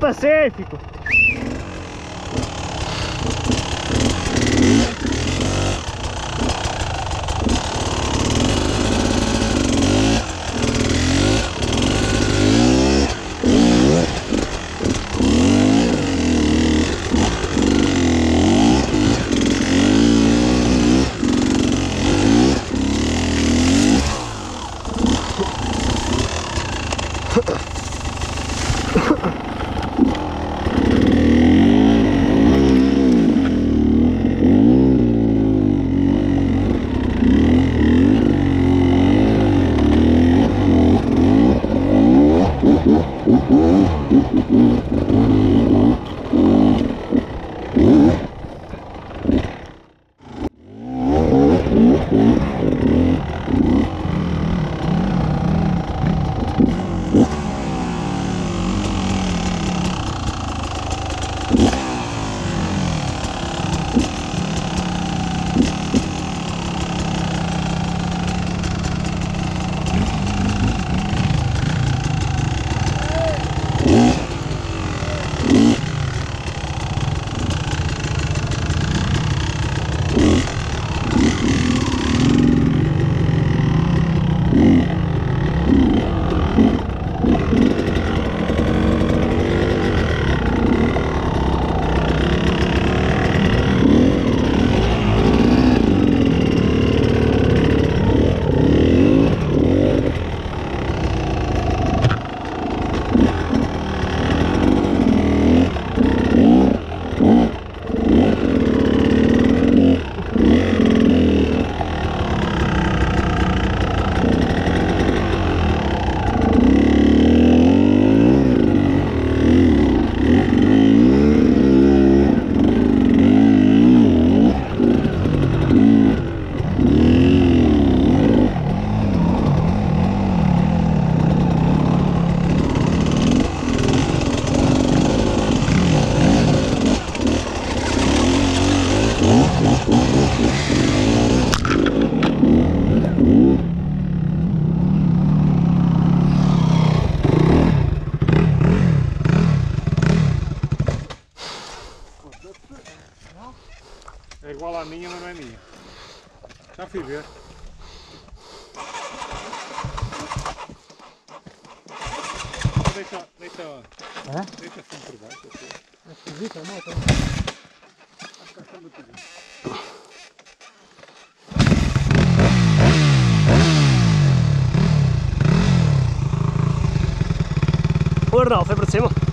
Pacífico. É igual à minha, mas não é minha. Já fui ver. Deixa, deixa, É? deixa assim por baixo. Assim. Esquisita a moto. Acho que está muito bem. O Arnaldo foi para cima.